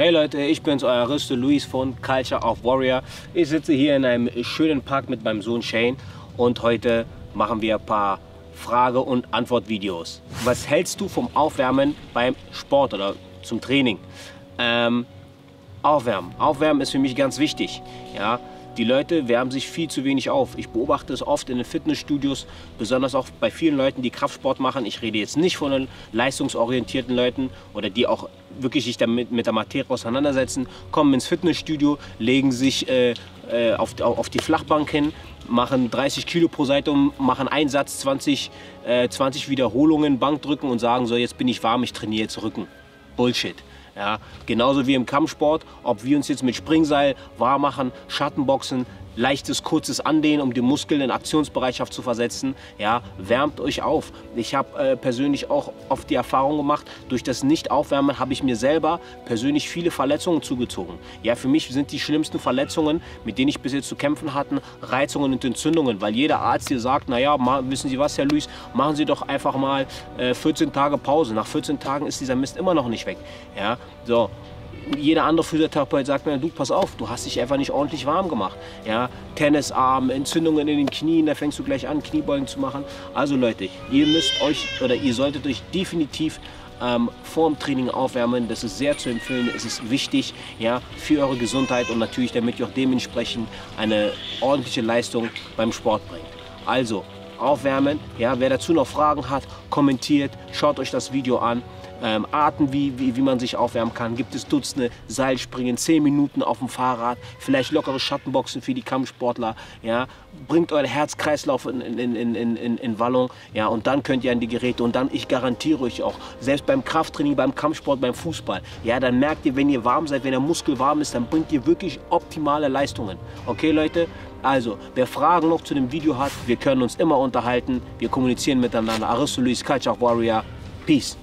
Hey Leute, ich bin's, euer Aristo Luis von Culture of Warrior. Ich sitze hier in einem schönen Park mit meinem Sohn Shane und heute machen wir ein paar Frage- und Antwortvideos. Was hältst du vom Aufwärmen beim Sport oder zum Training? Ähm, aufwärmen. Aufwärmen ist für mich ganz wichtig. Ja, die Leute wärmen sich viel zu wenig auf. Ich beobachte es oft in den Fitnessstudios, besonders auch bei vielen Leuten, die Kraftsport machen. Ich rede jetzt nicht von den leistungsorientierten Leuten oder die auch wirklich sich damit mit der Materie auseinandersetzen, kommen ins Fitnessstudio, legen sich äh, äh auf, auf die Flachbank hin, machen 30 Kilo pro Seite und machen einen Satz, 20, äh, 20 Wiederholungen, Bankdrücken und sagen so, jetzt bin ich warm, ich trainiere jetzt Rücken. Bullshit. Ja, genauso wie im Kampfsport, ob wir uns jetzt mit Springseil warm machen, Schattenboxen, leichtes, kurzes Andehnen, um die Muskeln in Aktionsbereitschaft zu versetzen. Ja, wärmt euch auf. Ich habe äh, persönlich auch oft die Erfahrung gemacht, durch das Nicht-Aufwärmen habe ich mir selber persönlich viele Verletzungen zugezogen. Ja, für mich sind die schlimmsten Verletzungen, mit denen ich bis jetzt zu kämpfen hatte, Reizungen und Entzündungen, weil jeder Arzt dir sagt, naja, wissen Sie was, Herr Luis, machen Sie doch einfach mal äh, 14 Tage Pause. Nach 14 Tagen ist dieser Mist immer noch nicht weg. Ja, so jeder andere Physiotherapeut sagt mir, du, pass auf, du hast dich einfach nicht ordentlich warm gemacht. Ja, Tennisarm, Entzündungen in den Knien, da fängst du gleich an, Kniebeugen zu machen. Also Leute, ihr müsst euch oder ihr solltet euch definitiv ähm, vor dem Training aufwärmen. Das ist sehr zu empfehlen. Es ist wichtig ja, für eure Gesundheit und natürlich, damit ihr auch dementsprechend eine ordentliche Leistung beim Sport bringt. Also aufwärmen. Ja, wer dazu noch Fragen hat, kommentiert, schaut euch das Video an ähm, Arten, wie, wie, wie man sich aufwärmen kann. Gibt es Dutzende Seilspringen, 10 Minuten auf dem Fahrrad, vielleicht lockere Schattenboxen für die Kampfsportler. Ja? Bringt euren Herzkreislauf in, in, in, in, in Wallung ja? und dann könnt ihr an die Geräte. Und dann, ich garantiere euch auch, selbst beim Krafttraining, beim Kampfsport, beim Fußball, ja, dann merkt ihr, wenn ihr warm seid, wenn der Muskel warm ist, dann bringt ihr wirklich optimale Leistungen. Okay, Leute? Also, wer Fragen noch zu dem Video hat, wir können uns immer unterhalten. Wir kommunizieren miteinander. Aristo Luis, Culture Warrior. Peace.